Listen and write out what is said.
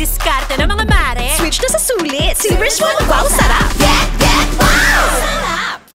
Diskarte ng mga mare. Switch na sa sulit! Silver Swan, wow, sarap!